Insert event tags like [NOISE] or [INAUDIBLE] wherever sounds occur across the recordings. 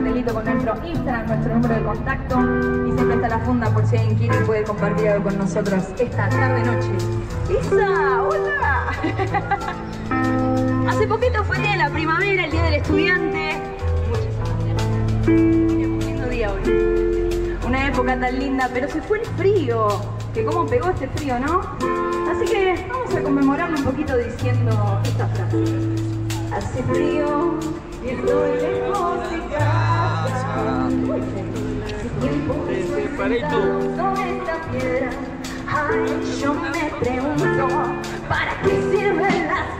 cartelito con nuestro Instagram, nuestro número de contacto. Y siempre está la funda por si alguien quiere y puede compartir algo con nosotros esta tarde noche. ¡Isa! ¡Hola! [LAUGHS] Hace poquito fue el día de la primavera, el día del estudiante. Muchas gracias. Día. Una época tan linda, pero se fue el frío. Que cómo pegó este frío, ¿no? Así que vamos a conmemorarlo un poquito diciendo esta frase. Hace frío y estoy lejos de está. Sobre yo me pregunto, ¿para qué sirven las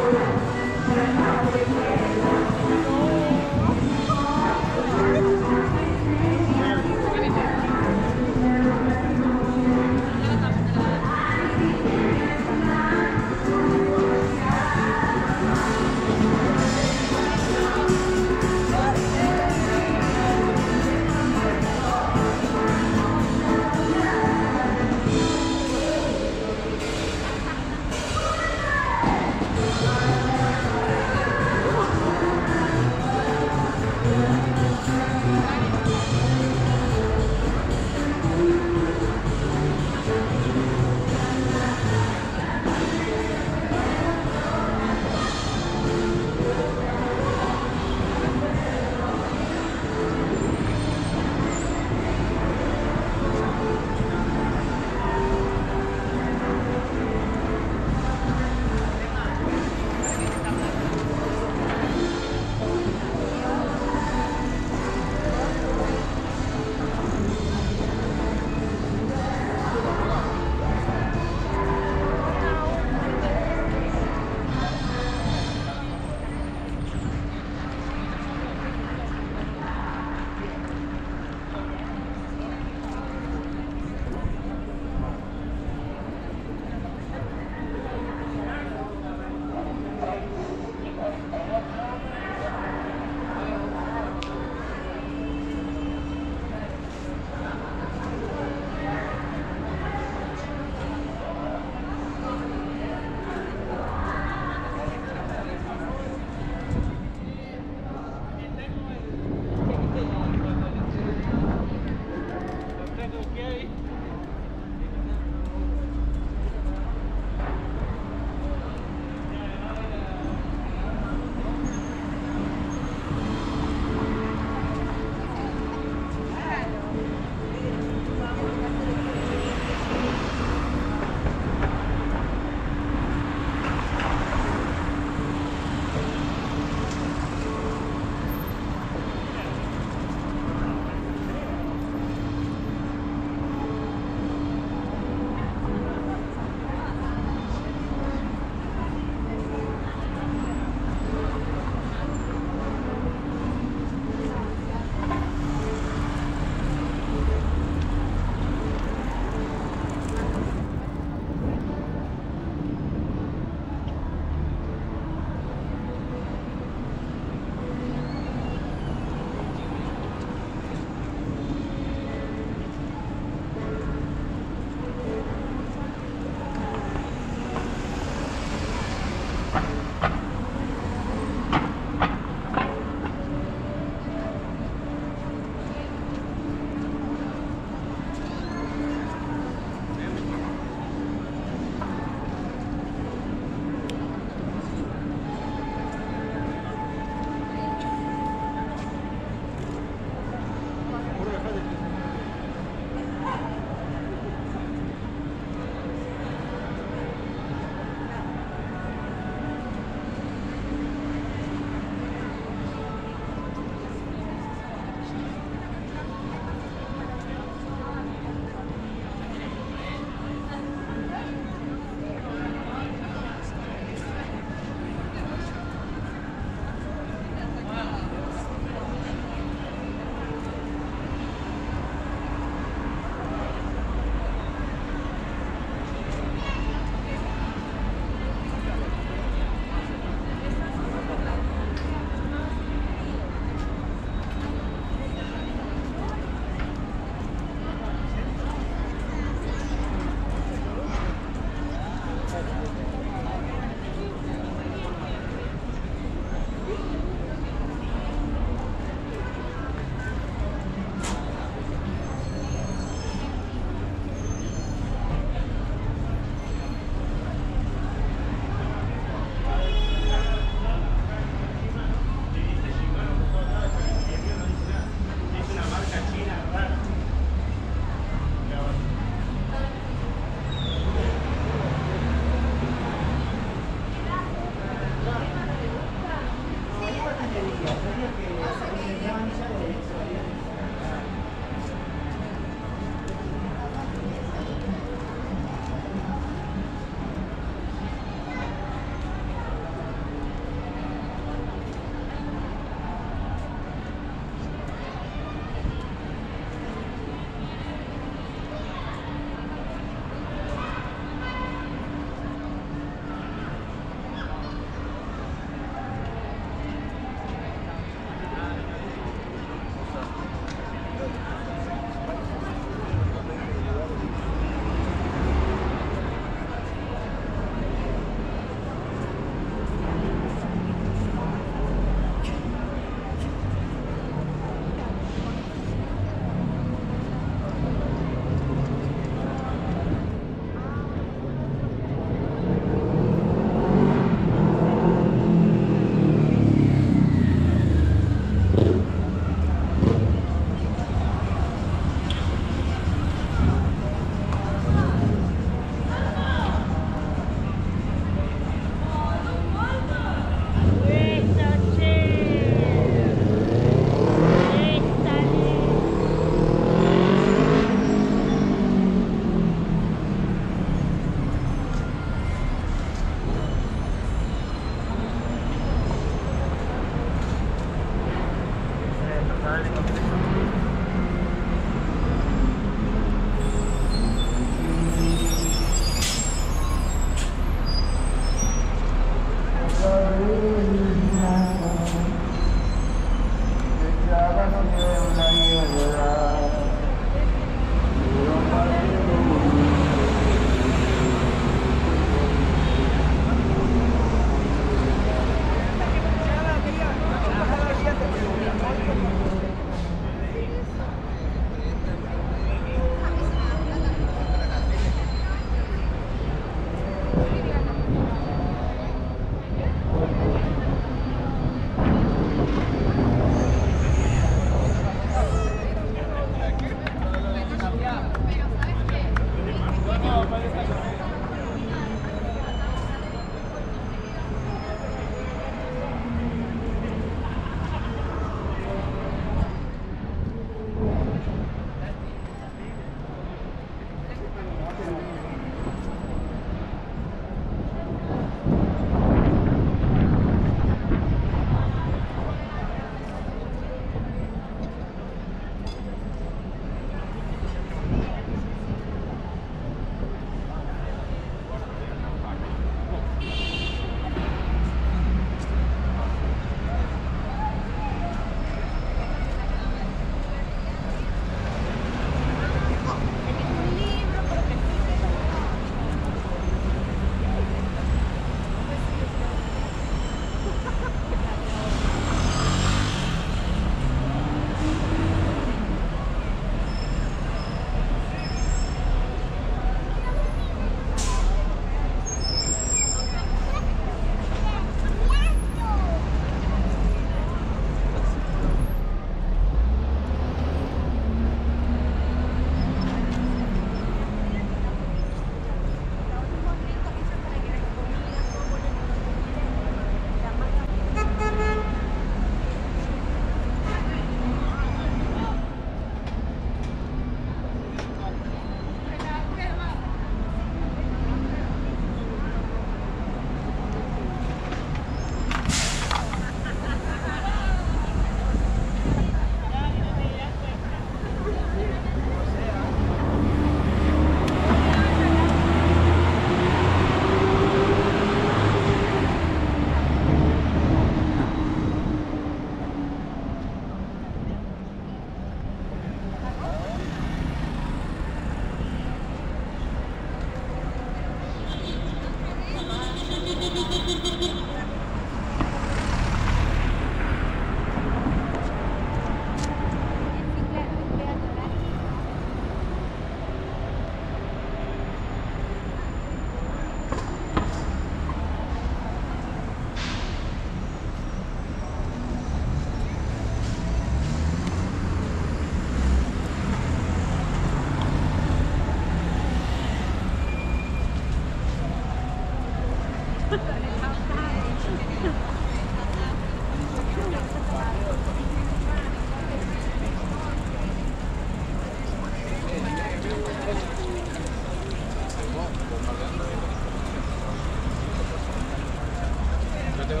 ま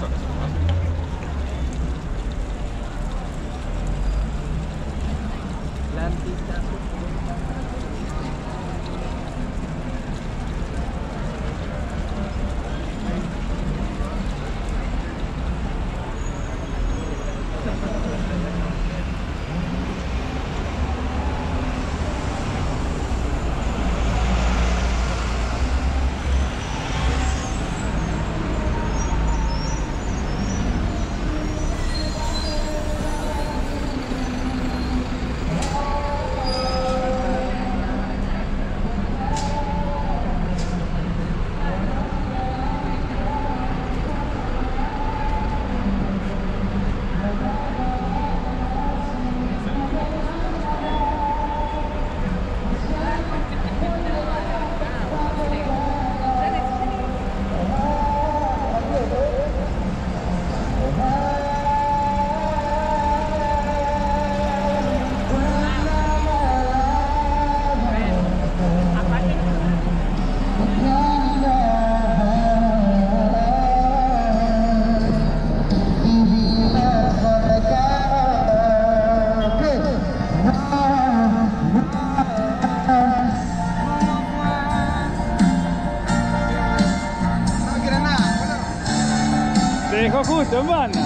さか Come on.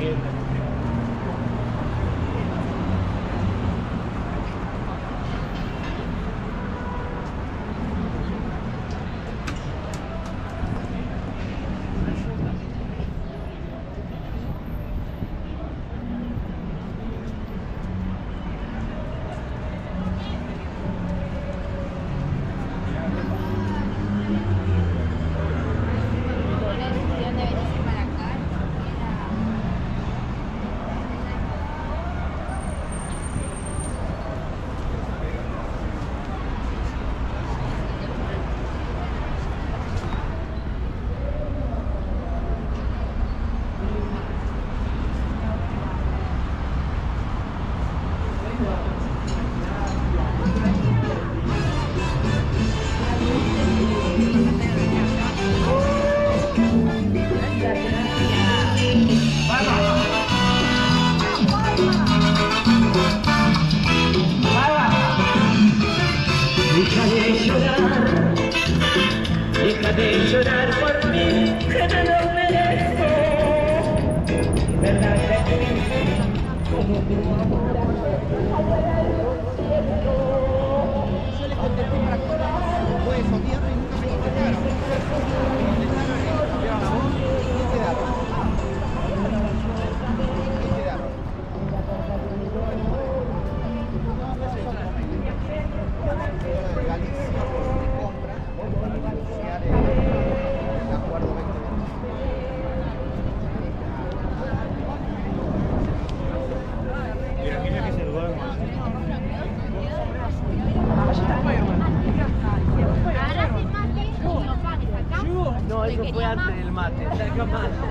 in Come on.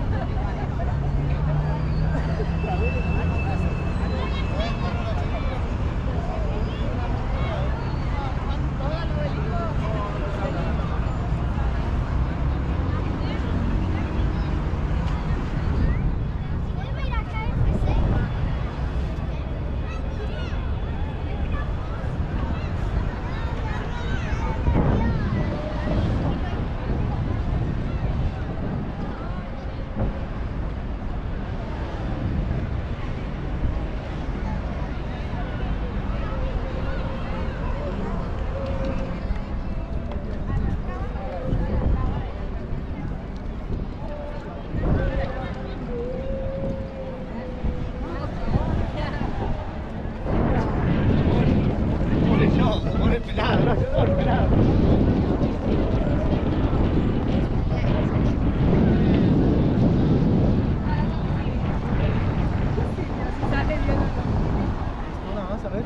সালের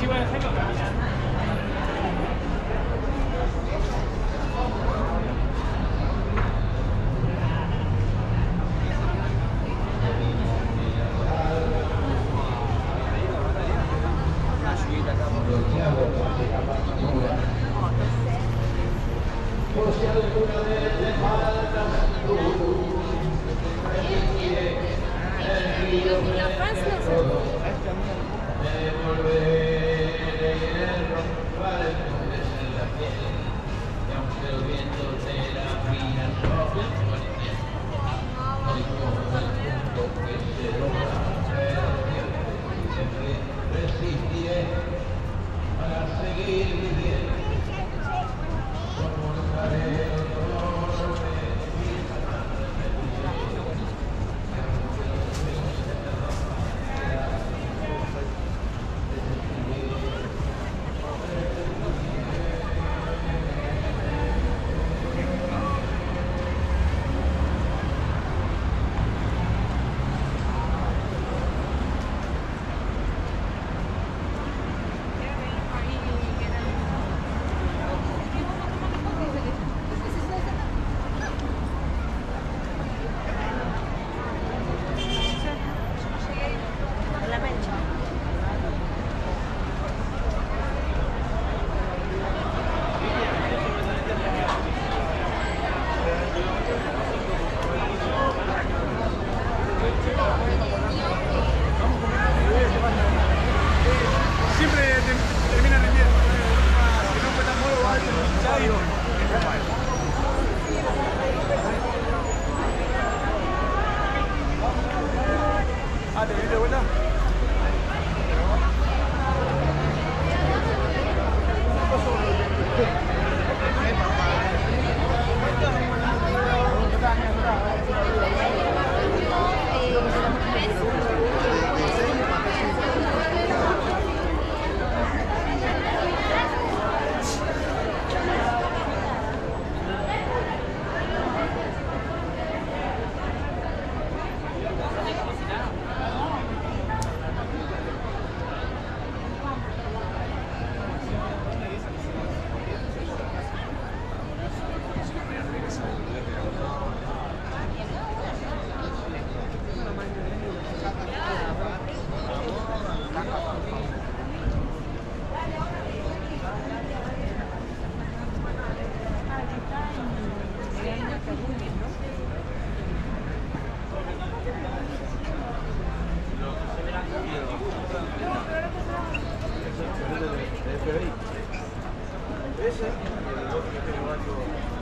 you wanna Hola. Ese. y el otro que tengo algo...